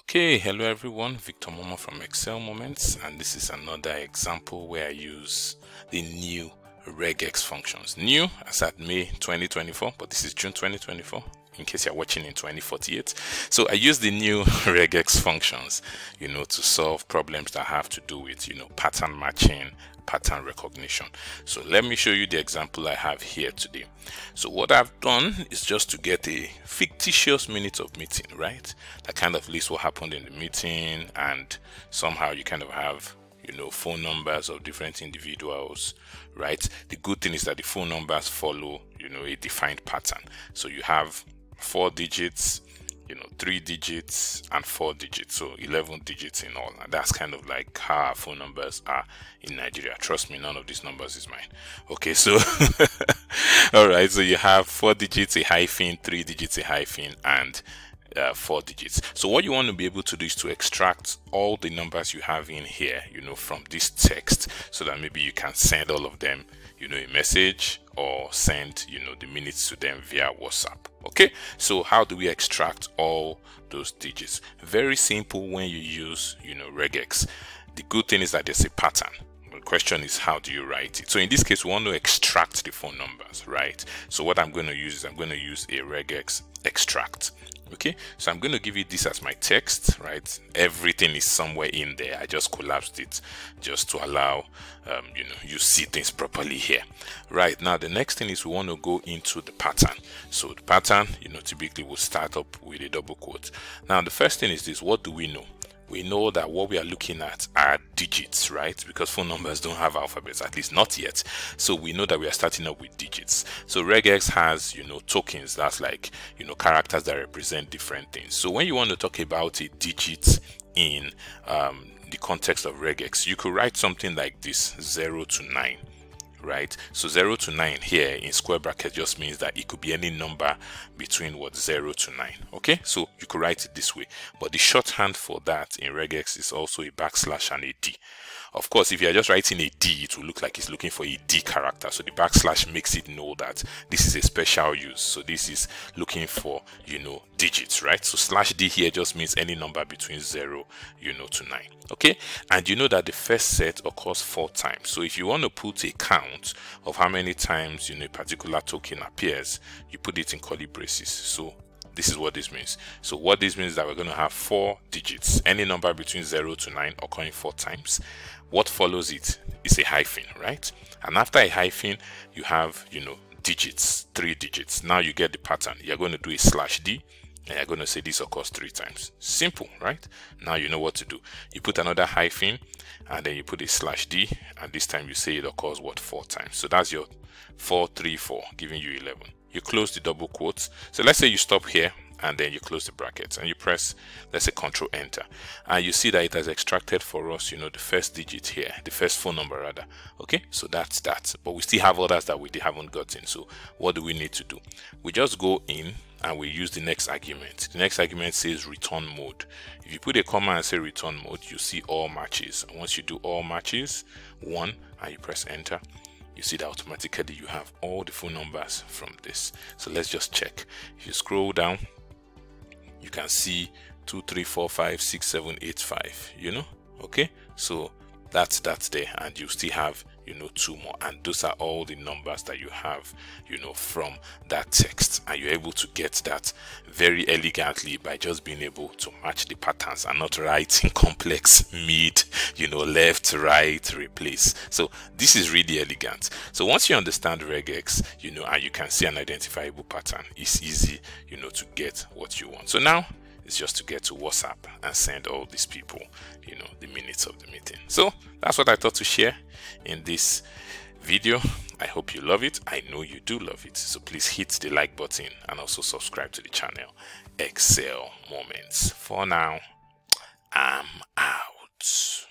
Okay, hello everyone, Victor Momo from Excel Moments, and this is another example where I use the new regex functions. New as at May 2024, but this is June 2024 in case you're watching in 2048. So I use the new regex functions, you know, to solve problems that have to do with, you know, pattern matching, pattern recognition. So let me show you the example I have here today. So what I've done is just to get a fictitious minute of meeting, right? That kind of lists what happened in the meeting and somehow you kind of have you know phone numbers of different individuals right? The good thing is that the phone numbers follow you know a defined pattern. So you have four digits you know three digits and four digits. So 11 digits in all. And that's kind of like how phone numbers are in nigeria. Trust me none of these numbers is mine. Okay so all right so you have four digits a hyphen three digits a hyphen and uh, four digits. So what you want to be able to do is to extract all the numbers you have in here you know from this text so that maybe you can send all of them you know a message or send you know the minutes to them via whatsapp. Okay? So how do we extract all those digits? Very simple when you use you know regex. The good thing is that there's a pattern. The question is how do you write it? So in this case we want to extract the phone numbers right? So what i'm going to use is i'm going to use a regex extract okay so i'm going to give you this as my text right? Everything is somewhere in there. I just collapsed it just to allow um, you know you see things properly here. Right now the next thing is we want to go into the pattern. So the pattern you know typically will start up with a double quote. Now the first thing is this what do we know? We know that what we are looking at are digits, right? Because phone numbers don't have alphabets, at least not yet. So we know that we are starting up with digits. So regex has, you know, tokens. That's like, you know, characters that represent different things. So when you want to talk about a digit in um, the context of regex, you could write something like this, 0 to 9 right? So 0 to 9 here in square bracket just means that it could be any number between what 0 to 9 okay? So you could write it this way. But the shorthand for that in regex is also a backslash and a d of course, if you're just writing a D, it will look like it's looking for a D character. So the backslash makes it know that this is a special use. So this is looking for, you know, digits, right? So slash D here just means any number between 0, you know, to 9. Okay? And you know that the first set occurs four times. So if you want to put a count of how many times, you know, a particular token appears, you put it in curly braces. So this is what this means. So what this means is that we're going to have four digits. Any number between 0 to 9 occurring four times. What follows it is a hyphen right? And after a hyphen you have you know digits three digits. Now you get the pattern. You're going to do a slash d and you're going to say this occurs three times. Simple right? Now you know what to do. You put another hyphen and then you put a slash d and this time you say it occurs what four times. So that's your four three four giving you 11 you close the double quotes. So let's say you stop here and then you close the brackets and you press let's say control enter. And you see that it has extracted for us you know the first digit here the first phone number rather. Okay? So that's that. But we still have others that we haven't gotten. So what do we need to do? We just go in and we use the next argument. The next argument says return mode. If you put a comma and say return mode you see all matches. Once you do all matches one and you press enter you see that automatically you have all the phone numbers from this. So let's just check. If you scroll down you can see two three four five six seven eight five you know? Okay? So that's that's there. And you still have you know two more. And those are all the numbers that you have you know from that text. And you're able to get that very elegantly by just being able to match the patterns and not writing complex mid you know left right replace. So this is really elegant. So once you understand regex you know and you can see an identifiable pattern it's easy you know to get what you want. So now is just to get to WhatsApp and send all these people, you know, the minutes of the meeting. So that's what I thought to share in this video. I hope you love it. I know you do love it. So please hit the like button and also subscribe to the channel. Excel Moments. For now, I'm out.